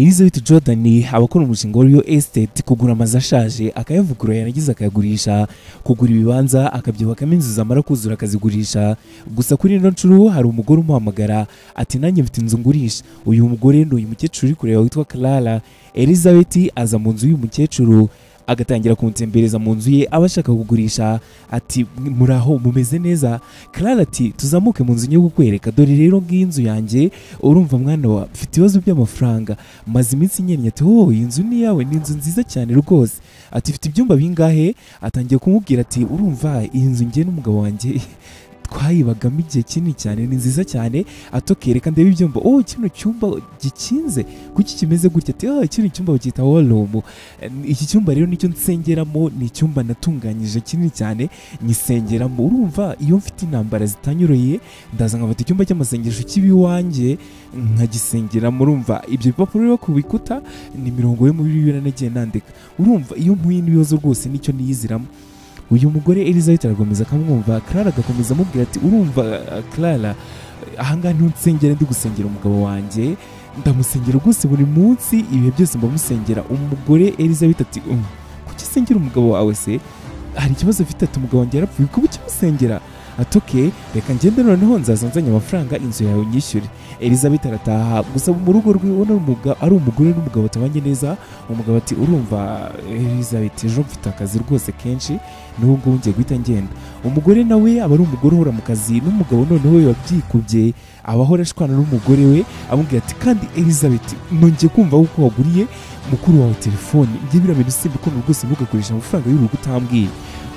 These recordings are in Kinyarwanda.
Elizabeth Jordan abakora umushinga wa Real Estate kugura amazu ashaje akayavugurura yarangiza akayagurisha. Kugura ibibanza akabyubakamo inzu zamara kuzura akazigurisha. Gusa kuri ino nshuro hari umugore umuhamagara ati nanjye mfite inzu ngurisha. Uyu mugore ni uyu mukecuru uri kureba witwa Clara. Elizabeth aza mu nzu y'uyu mukecuru. Agatangira kumutembereza mu nzu ye aba ashaka kugurisha ati muraho mumeze neza? Clara ati tuzamuke mu nzu njye kukwereka. Dore rero ngiyi yanjye urumva mwana wa mfite ibibazo by'amafaranga. Maze iminsi nyine ati oh iyi nzu ni iyawe ni inzu nziza cyane rwose. Ati ifite ibyumba bingahe? Atangiye kumubwira ati urumva iyi nzu njye n'umugabo wanjye. Twayibagamo igihe kinini cyane. Ni nziza cyane. Atokereka ndebe ibyumba oh kino cyumba gikinze. Kuki kimeze gutya? Ati oh kino cyumba bacyita war room. Iki cyumba rero ni cyo nsengeramo. Ni icyumba natunganyije kinini cyane. Nyisengeramo. Urumva iyo mfite intambara zitanyoroye ndaza nkafata icyumba cy'amasengesho cy'ibiwanjye nkagisengeramo. Urumva ibyo bipapuro rero ku bikuta ni mirongo yo muri bibiri nagiye nandika. Urumva iyo mpuye n'ibibazo rwose ni cyo niyiziramo. Uyu mugore Elizabeth arakomeza akamwumva Clara agakomeza amubwira ati urumva Clara ahangaha ntunsengera ndi gusengera umugabo wanjye. Ndamusengera rwose buri munsi ibihe byose mbamusengera. Umugore Elizabeth ati um, kuki usengera umugabo wawe se? Hari ikibazo ufite ati umugabo wanjye yarapfuye kuba ukimusengera? Ati okay reka ngende noneho nzaza nzanye amafaranga inzu yawe nyishyure. Elizabeth arataha gusa mu rugo ubona ari umugore n'umugabo batabanye neza umugabo ati urumva Elizabeth ejo mfite akazi rwose kenshi n'ubu ngubu ngiye guhita ngenda. Umugore nawe aba ari umugore uhora mu kazi n'umugabo noneho we wabyikubye aba ashwana n'umugore we amubwira ati kandi Elizabeth nongeye kumva ko waguriye mukuru wawe telefone njye biramenya usimba ukuntu rwose ntugakoresha amafaranga y'urugo utambwiye.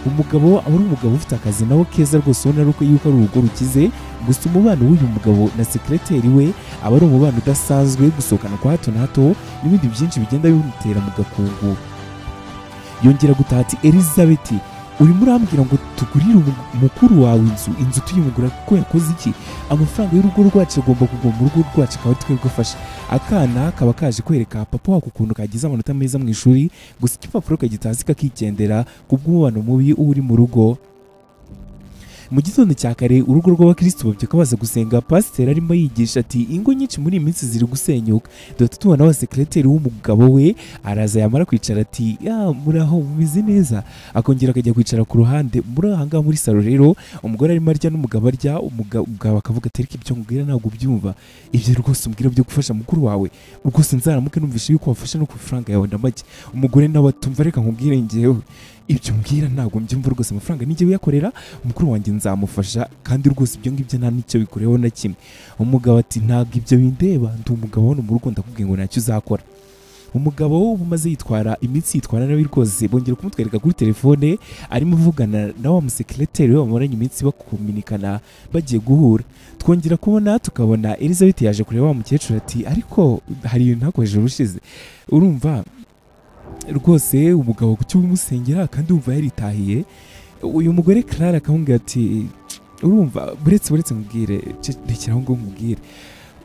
Umugabo aba ari umugabo ufite akazi nawe keza rwose ubona yuko yuko ari urugo rukize gusa umubano w'uyu mugabo na sekireteri we aba ari umubano udasanzwe gusohokana kwa hato na hato n'ibindi byinshi bigenda bimutera mu gakungu. Yongera gutaha ati elizabeth urimo urambwira ngo tugurire mukuru wawe inzu inzu tuyimugura kuko yakoze iki? Amafaranga y'urugo rwacu agomba kugwa mu rugo rwacu akaba twebwe afashe akana kaba kaje kwereka papa wako ukuntu kagize amanota meza mu ishuri gusa igipapuro kagitazi kakigendera ku bw'umubano mubi uba uri mu rugo. Mu gitondo cya kare urugo rw'abakirisitu babyuka baza gusenga pasiteri arimo yigisha ati ingo nyinshi muri iyi minsi ziri gusenyuka. Duhita tubona wa sekireteri w'umugabo we araza yamara kwicara ati muraho mumeze neza. Akongera akajya kwicara ku ruhande muri aha ngaha muri salo rero umugore arimo arya n'umugabo arya umugabo akavuga ati ariko ibyo nkubwira ntabwo ubyumva ibyo rwose umbwira byo gufasha mukuru wawe. Rwose nzaramuke numvishe yuko wafasha no ku mafaranga yawe ndamage. Umugore nawe atumva reka nkubwire ngewe ibyo mbwira ntabwo mbyumva rwose amafaranga nijye uyakorera umukuru wanjye nzamufasha kandi rwose ibyo ngibyo nta n'icyo bikoreho na kimwe. Umugabo ati ntabwo ibyo bindeba ndi umugabo hano mu rugo ndakubwiye ngo ntacyo uzakora. Umugabo uba umaze yitwara iminsi yitwara nabi rwose bongera kumutwereka kuri telefone arimo avugana na wa musekireteri we bamaranye iminsi bakuminikana bagiye guhura. Twongera kubona tukabona elizabeth yaje kureba wa mukecuru ati ariko hari ibintu hakoresheje ubushize. Urumva rwose umugabo ku cy'umusengera kandi wumva yaritahiye. Uyu mugore Clara akamubwira ati urumva buretse buretse mubwire rekeraho ngo mubwire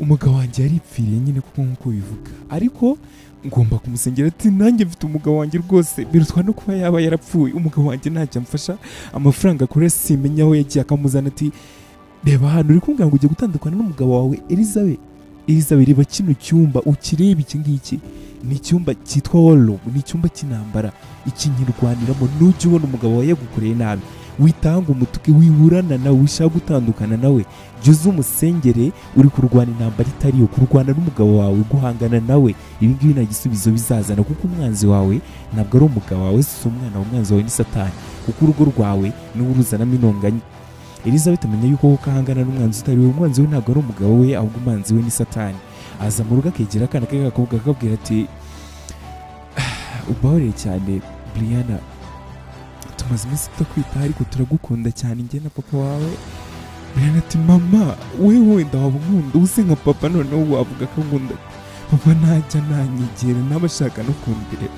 umugabo wanjye yaripfiriye nyine kuko nk'uko bivuga ariko ngomba kumusengera ati nanjye mfite umugabo wanjye rwose birutwa no kuba yaba yarapfuye. Umugabo wanjye ntacyo amfasha amafaranga akora simenya aho yagiye akamuzana ati reba hano uri kumbwira ngo ugiye gutandukana n'umugabo wawe Elizabeth. Elizabeth reba kino cyumba ukirebe iki ngiki. Ni icyumba cyitwa war room ni icyumba cy'intambara. Iki nkirwaniramo nujya ubona umugabo wawe yagukoreye nabi. Witanga umutuke wiburana nawe wishaka gutandukana nawe. Jya umusengere uri kurwana intambara itari yo kurwana n'umugabo wawe guhangana nawe. Ibi ngibi nta gisubizo bizazana kuko umwanzi wawe ntabwo ari umugabo wawe si umwana umwanzi wawe ni satani. Kuko urugo rwawe ni we uruzanamo intonganya Elizabeth amenya yuko kuko ahangana n'umwanzi utari we. Umwanzi we ntabwo ari umugabo we ahubwo umwanzi we ni satani. Aza mu rugo akegera akana ke k'agakobwa akabwira ati ubabarire cyane Brianna. Tumaze iminsi tutakwitaho ariko turagukunda cyane. Njye na papa wawe. Brianna ati mama we wenda waba unkunda? Use nka papa noneho wavuga ko nkunda. Papa ntajya nanyegera ntaba ashaka no kundera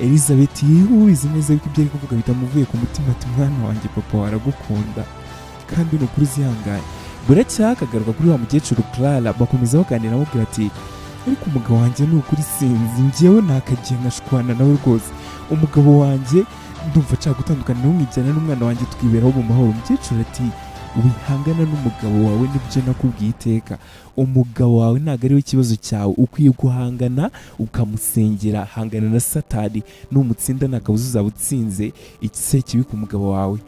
Elizabeth yewe ubizi neza yuko ibyo ari kuvuga bitamuvuye ku mutima ati mwana wanjye papa waragukunda. Kandi ni ukuri uzihangane buracya akagaruka kuri wa mukecuru Clara bakomeza baganira bamubwira ati ariko umugabo wanjye ni ukuri sinzi njyewe nakagiye nkashwana nawe rwose. Umugabo wanjye ndumva nshaka gutandukana n'umwijyana n'umwana wanjye tukiberaho mu mahoro. Umukecuru ati wihangana n'umugabo wawe ni byo nakubwiye iteka. Umugabo wawe ntabwo ari we kibazo cyawe. Ukwiye guhangana ukamusengera. Hangana na satani. Numutsinda ntabwo uzaba utsinze. Igise kibi ku mugabo wawe.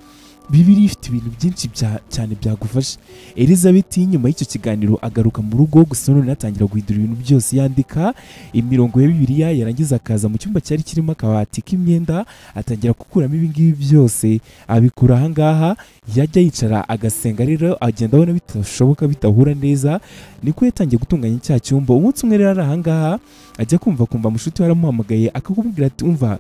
Bibiri ifite ibintu byinshi cyane byagufasha. Elizabeth nyuma y'icyo kiganiro agaruka mu rugo gusa none atangira guhindura ibintu byose yandika. Imirongo ya bibiliya yarangiza akaza mu cyumba cyari kirimo akabati k'imyenda atangira gukuramo ibi ngibi byose. Abikura ahangaha yajya yicara agasenga rero agenda abona bitashoboka bitahura neza. Niko yatangiye gutunganya cya cyumba. Umunsi umwe rero ari ahangaha ajya kumva kumva mushuti we aramuhamagaye akakubwira ati umva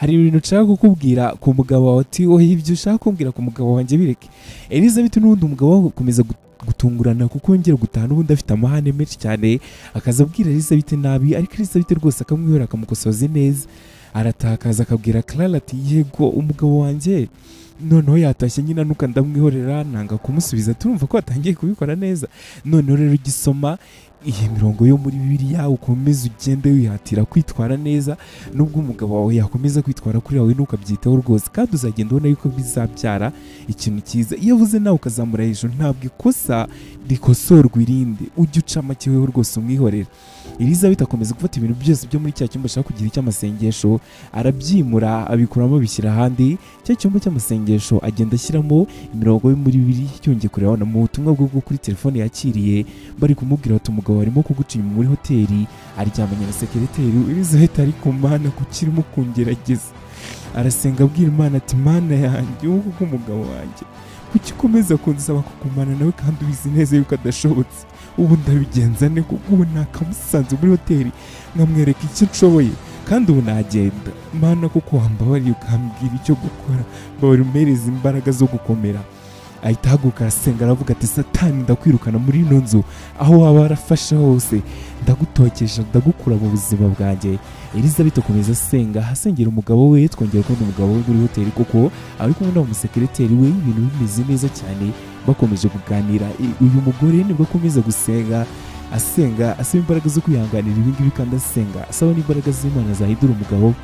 hari ibintu nshaka kukubwira ku mugabo wawe ati oya ibyo ushaka kumbwira ku mugabo wanjye bireke? Elizabeth n'ubundi umugabo we gukomeza gut- gutungurana kuko yongera gutaha n'ubundi afite amahane menshi cyane. Akaza abwira elizabeth nabi ariko elizabeth rwose akamwihora akamukosoza neza. Arataha akaza akabwira clara ati yego umugabo wanjye. Noneho yatashye nyine anuka ndamwihorera nanga kumusubiza turumva ko watangiye kubikora neza. Noneho rero ugisoma iyi mirongo yo muri bibiliya ukomeze ugende wihatira kwitwara neza nubwo umugabo wawe yakomeza kwitwara kuri wawe ntukabyiteho rwose. Kandi uzagenda ubona yuko bizabyara ikintu cyiza. Iyo avuze nawe ukazamura hejuru ntabwo ikosa rikosorwa irindi. Ujye uca make wewe rwose umwihorera elizabeth akomeza gufata ibintu byose byo muri cya cyumba ashaka kugira icy'amasengesho arabyimura abikuramo abishyira ahandi. Cya cyumba cy'amasengesho agenda ashyiramo imirongo yo muri bibiri yongeye kureba mu butumwa bwo kuri telefone yakiriye. Bari kumubwira bati umugabo arimo kuguca inyuma muri hoteli aryamanye na sekereteri elizabeth ari ku mana kuko irimo kungerageza. Arasenga abwira imana ati mana yanjye wowe kuko umugabo wanjye kuki ukomeza kunsaba kugumana nawe kandi ubizi neza yuko adashobotse? Ubu ndabigenza ne kuko ubu nakamusanze muri hoteli nkamwereka icyo nshoboye kandi ubu nagenda. Mana kuko wambabariye ukambwira icyo gukora mbabari umpereza imbaraga zo gukomera. Ahita ahaguruka arasenga aravuga ati satani ndakwirukana muri ino nzu aho waba warafashe hose ndagutokesha ndagukura mu buzima bwanjye elizabeth akomeza asenga asengera umugabo we twongera kubona umugabo we muri hoteli kuko ari kumwe n'umusekereteri we ibintu bimeze neza cyane bakomeje kuganira uyu mugore ni bwo akomeza gusenga asenga asaba imbaraga zo kwihanganira ibi ngibi kandi asenga asaba n'imbaraga z'imana zahindura umugabo.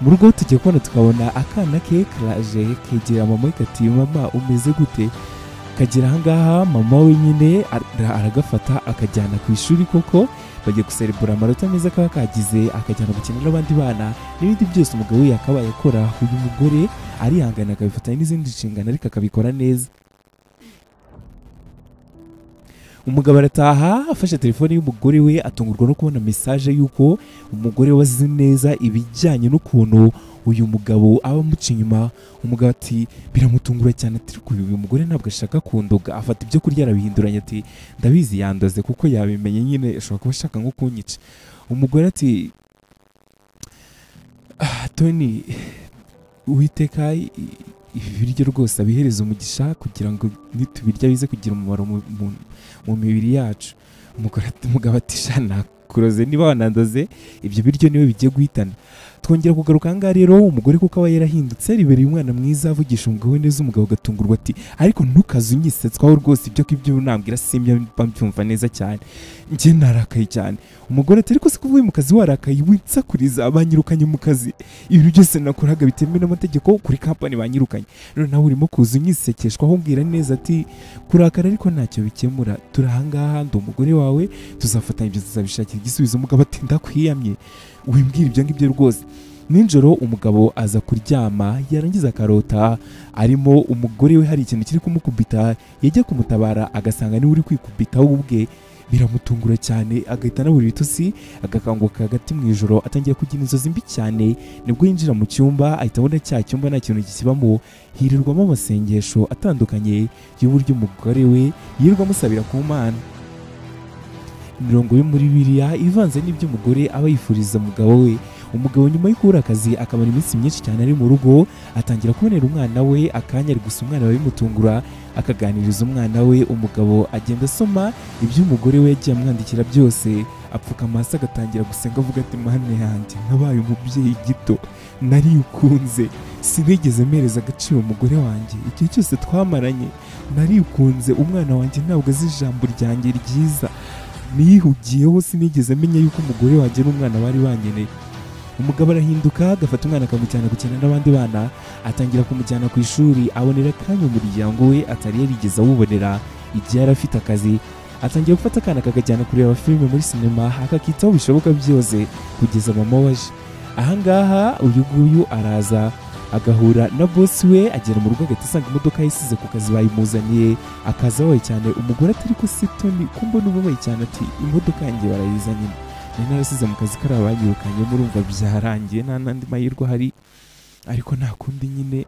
Mu rugo tugiye kubona tukabona akana ke karaje kegera mama kati mama umeze gute? Kagera ahangaha mama we nyine ara- aragafata akajyana ku ishuri koko bagiye guserebura amanota meza kaba kagize akajyana gukina n'abandi bana n'ibindi byose umugabo we yakabaye akora. Uyu mugore arihangana akabifatanya n'izindi nshingano ariko akabikora neza. Umugabo arataha afashe telefone y'umugore we atungurwa no kubona mesaje y'uko umugore we azi neza ibijyanye n'ukuntu uyu mugabo aba amuca inyuma. Umugabo ati biramutungura cyane ati "Ariko uyu mugore ntabwo ashaka kundoga. Afata ibyo kurya arabihinduranya ati ndabizi yandoze kuko yabimenye nyine ashobora kuba ashaka nko kunyica. Umugore ati "Ah, toni uwiteka ibi biryo rwose abihereza umugisha kugira ngo nitubirya bize kugira umumaro mu- mibiri yacu. Umugabo ati sha nakuroze niba wanandoze ibyo biryo ni we bigiye guhitana. Twongera kugaruka ahangaha rero umugore kuko aba yarahindutse ribereye umwana mwiza avugisha umugabo neza umugabo agatungurwa ati ariko ntukaze unyisetswaho rwose ibyo ngibyo nambwira simba mbyumva neza cyane. Njye narakaye cyane. Umugore ati ariko se ko uvuye mu kazi warakaye winsakuriza banyirukanye mu kazi. Ibintu byose nakoraga bitemewe n'amategeko kuri kampani banyirukanye none nawe urimo kuza unyisekeshwa aho umbwira neza ati kurakara ariko ntacyo bikemura. Turi ahangaha ndi umugore wawe tuzafatanya ibyo tuzabishakira igisubizo. Umugabo ati ndakwiyamye. Wimbwira ibyo ngibyo rwose. Nijoro umugabo aza kuryama yarangiza akarota. Arimo umugore we hari ikintu kiri kumukubita yajya kumutabara agasanga ni we uri kwikubita we ubwe. Biramutungura cyane agahita anabura ibitotsi agakanguka hagati mu ijoro atangira kugira inzozi mbi cyane. Nibwo yinjira mu cyumba ahita abona cya cyumba nta kintu kikibamo hirirwamo amasengesho atandukanye y'uburyo umugore we yirirwa amusabira ku mana. Imirongo yo muri biriya ivanze n'ibyo umugore aba yifuriza umugabo we. Umugabo nyuma yo kubura akazi akamara iminsi myinshi cyane ari mu rugo atangira kubonera umwana we akanya ari gusa umwana we bimutungura akaganiriza umwana we umugabo agenda asoma ibyo umugore we yagiye amwandikira byose. Apfukama hasi agatangira gusenga avuga ati mana yanjye nabaye umubyeyi gito narikunze. Sinigeze mpereza agaciro umugore wanjye. Igihe cyose twamaranye narikunze. Umwana wanjye ntabwo azi ijambo ryanjye ryiza. Niyihugiyeho sinigeze amenya yuko umugore wanjye n'umwana bari banyeneye umugabo arahinduka agafata umwana akamujyana gukina n'abandi bana atangira kumujyana ku ishuri abonera akanya umuryango we atari yarigeze awubonera. Igihe yari afite akazi atangira gufata akana kakajyana kureba filime muri sinema akakitaho bishoboka byose kugeza mama waje ahangaha uyu nguyu araza. Agahura na bosi we agera mu rugo agahita asanga imodoka yisize ku kazi bayimuzaniye. Akaza ababaye cyane umugore atari ko se toni ko mbona cyane ati imodoka yanjye barayizanye nari narasize mu kazi kari abanyirukanye murumva byarangiye nta n'andi mahirwe ahari. Ariko nta kundi nyine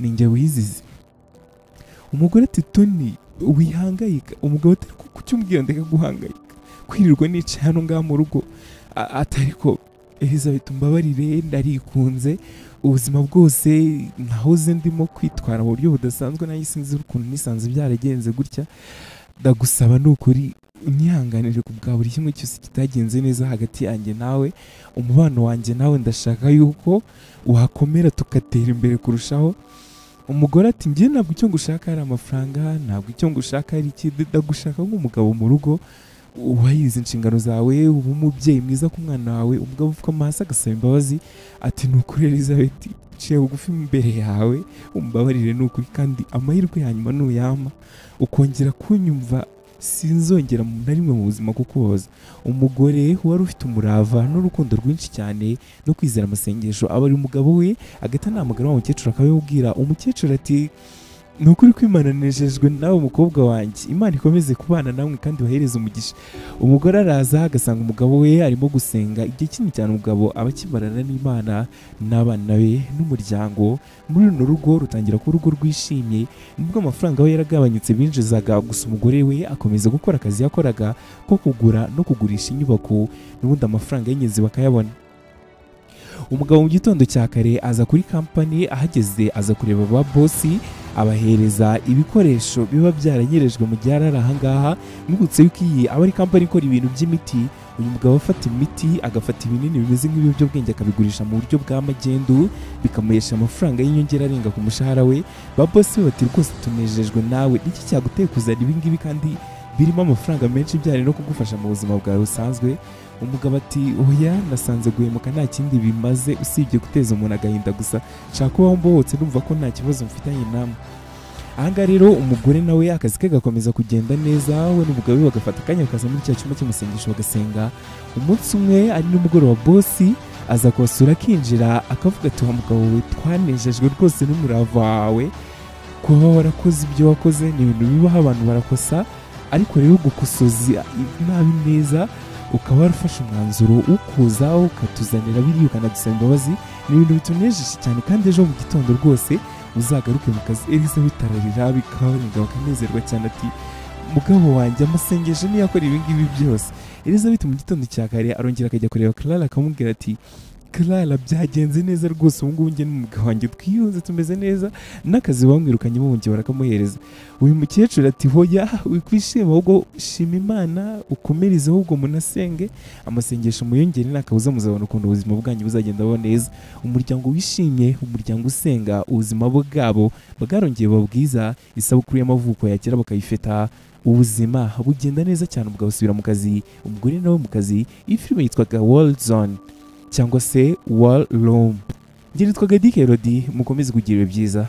ni njye wizize. Umugore ati toni wihangayika. Umugabo atari ko kuki umbwira ndeka guhangayika. Kwirirwa nicaye hano ngaha mu rugo. Atari ko elizabeth mbabarire ndarikunze ubuzima bwose nahoze ndimo kwitwara mu buryo budasanzwe nanjye sinzi ukuntu nisanze byaragenze gutya ndagusaba ni ukuri unyihanganire ku bwa buri kimwe cyose kitagenze neza hagati yanjye nawe umubano wanjye nawe ndashaka yuko wakomera tugatera imbere kurushaho. Umugore ati njye ntabwo icyo ngushaka ari amafaranga ntabwo icyo ngushaka ari iki? Ndagushaka nk'umugabo mu rugo wubahiriza inshingano zawe uba umubyeyi mwiza ku mwana wawe umugabo upfukama hasi agasaba imbabazi ati ni ukuri elizabeth nciye bugufi imbere yawe. Umbabarire ni ukuri kandi amahirwe ya nyuma nuyampa ukongera kunyumva sinzongera na rimwe mu buzima kukubaza umugore wari ufite umurava n'urukundo rwinshi cyane no kwizera amasengesho. Aba ari umugabo we agahita anamagara wa mukecuru akabimubwira umukecuru ati ni ukuri ko imana nejejwe nawe umukobwa wanjye. Imana ikomeze kubana namwe kandi bahereze umugisha. Umugore araza agasanga umugabo we arimo gusenga. Igihe kinini cyane umugabo aba akimarana n'imana n'abana be n'umuryango. Muri runo rugo rutangira kuba urugo rwishimye. Nubwo amafaranga we yaragabanyutse binjizaga gusa umugore we akomeza gukora akazi yakoraga ko kugura no kugurisha inyubako. N'ubundi amafaranga y'ingenzi bakayabona. Umugabo mu gitondo cya kare aza kuri kampani ahageze aza kureba ba bosi abahereza ibikoresho biba byaranyerejwe mu gihe arari ahangaha mwibutse yuko iyi aba ari kampani ikora ibintu by'imiti. Uyu mugabo afata imiti agafata ibinini bimeze nk'ibiyobyabwenge akabigurisha mu buryo bwa magendu bikamuhesha amafaranga y'inyongera arenga ku mushahara we. Ba bosi be bati rwose tunejejwe nawe. Niki cyaguteye kuzana ibi ngibi kandi birimo amafaranga menshi byari no kugufasha mu buzima bwawe busanzwe? Umugabo ati oya nasanze guhemuka nta kindi bimaze usibye guteza umuntu agahinda gusa. Nshaka kubaho mbohotse numva ko nta kibazo mfitanye namwe. Ahangaha rero umugore nawe akazi ke gakomeza kugenda neza we n'umugabo we bagafata akanya bakaza muri cya cyumba cy'amasengesho bagasenga. Umunsi umwe ari n'umugoroba bosi aza kubasura akinjira akavuga ati wa mugabo we twanejejwe rwose n'umurava wawe. Kuba warakoze ibyo wakoze ni ibintu bibaho abantu barakosa. Ariko rero gukosoza nabi neza ukaba warafashe umwanzuro ukuza ukatuzanira biriya ukanadusaba imbabazi. Ni ibintu bitunejeje cyane kandi ejo mu gitondo rwose uzagaruke mu kazi. Elizabeth ararira bikabarenga bakanezerwa cyane ati mugabo wanjye amasengesho niyo akora ibi ngibi byose. Elizabeth mu gitondo cya kare arongera akajya kureba clara akamubwira ati clara byagenze neza rwose ubu ngubu njye n'umugabo wanjye twiyunze tumeze neza n'akazi bamwirukanye bongeye barakamuhereza uyu mukecuru ati hoya wikwishima ahubwo shima imana ukomereze ahubwo munasenge. Amasengesho muyongere nakabuza muzabona ukuntu ubuzima bwanyu buzagenda buba neza. Umuryango wishimye umuryango usenga ubuzima bwabo bwarongeye buba bwiza isabukuru y'amavuko yakera bakayifeta ubuzima bugenda neza cyane umugabo asubira mu kazi umugore nawe mu kazi iyi filime yitwaga world zone. Cyangwa se wall room njye nitwaga dike rodi mukomeze kugira ibihe byiza